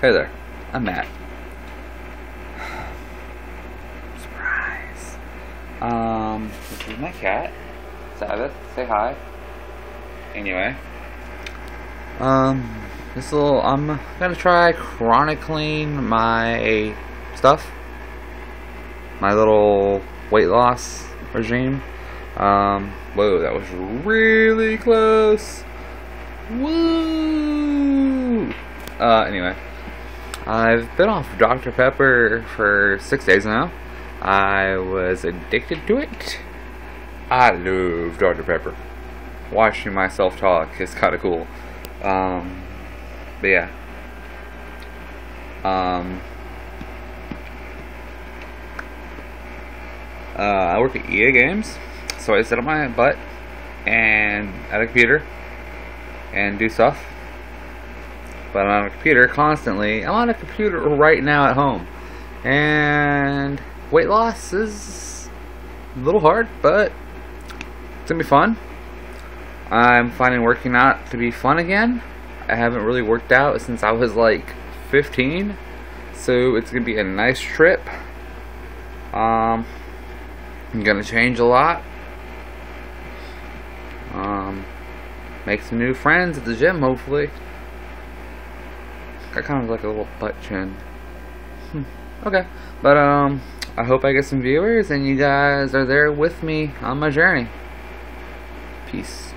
Hey there, I'm Matt. Surprise. Um, this is my cat, Sabbath. Say hi. Anyway, um, this little, I'm gonna try chronicling my stuff, my little weight loss regime. Um, whoa, that was really close. Woo! Uh, anyway. I've been off Dr. Pepper for six days now. I was addicted to it. I love Dr. Pepper. Watching myself talk is kind of cool. Um, but yeah. Um, uh, I work at EA Games, so I sit on my butt and at a computer and do stuff but I'm on a computer constantly. I'm on a computer right now at home. And weight loss is a little hard, but it's gonna be fun. I'm finding working out to be fun again. I haven't really worked out since I was like 15, so it's gonna be a nice trip. Um, I'm gonna change a lot. Um, make some new friends at the gym, hopefully. Got kind of like a little butt chin. Hmm. Okay, but um, I hope I get some viewers and you guys are there with me on my journey. Peace.